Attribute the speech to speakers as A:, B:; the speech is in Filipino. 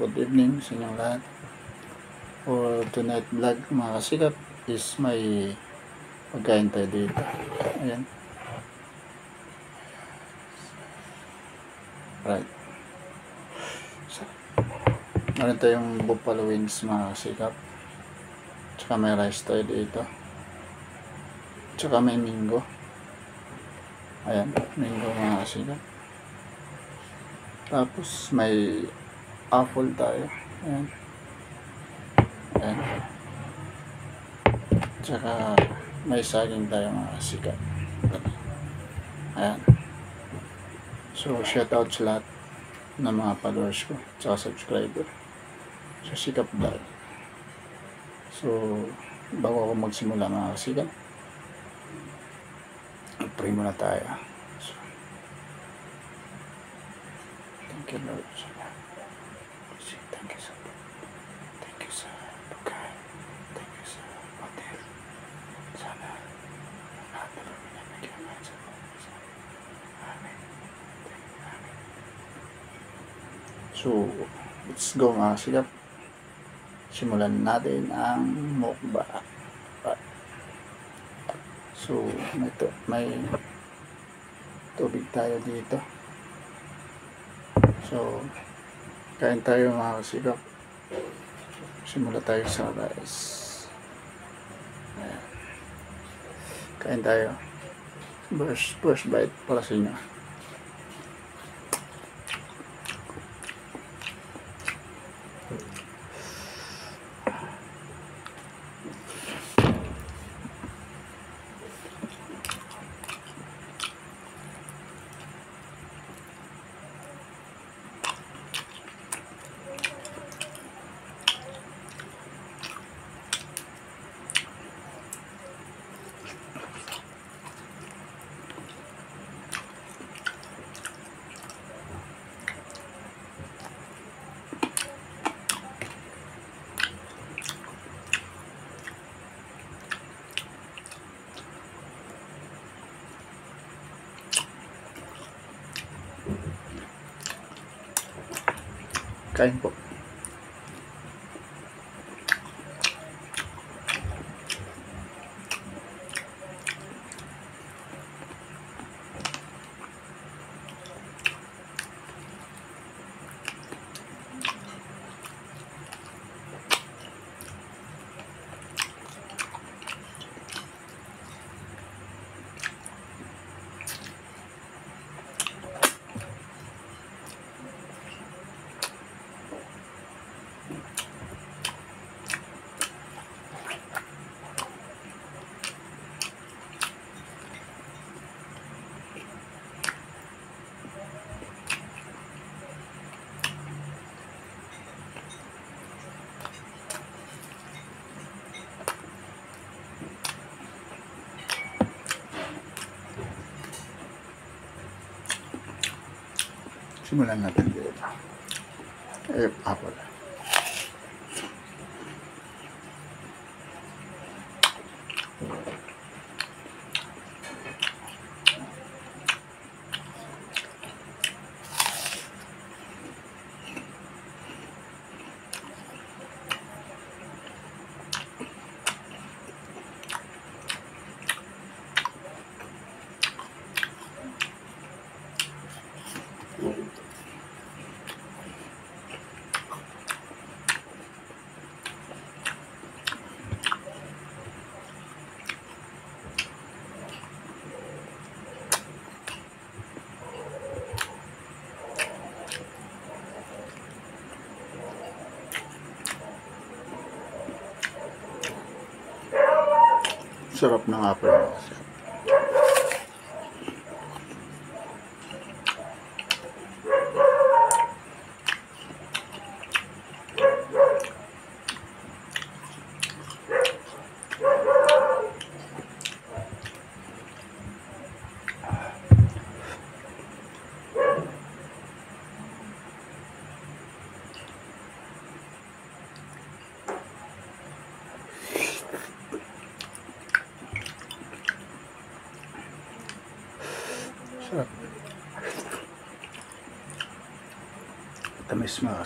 A: Good evening sa inyong lahat. For tonight vlog mga kasigap is may pagkain tayo dito. Ayan. Right. So, meron tayong buffalo wings mga kasigap. Tsaka may rice tayo dito. Tsaka may mingo. Ayan, mingo mga kasigap. Tapos may apple tayo. Ayan. Ayan. Tsaka may saging tayo mga sikat. Ayan. So, shout out sa lahat ng mga followers ko tsaka subscriber sa Sikap Vlog. So, bago ako magsimula mga kasikat, pray muna tayo. So, thank you Lord. Kasi Thank you sa thank you sa pagkain. Thank you sa hotel. Sana lahat na kami na nagkakain sa Amen. Amen. So, let's go mga sigap. Simulan natin ang mukbang. So, may, to, may tubig tayo dito. So, kain tayo mga kasigap. Simula tayo sa rice. Kain tayo. First, first bite para sa inyo. Kain po. Simulan natin dito. Eh, apple. Sarap ng apple. Bismillah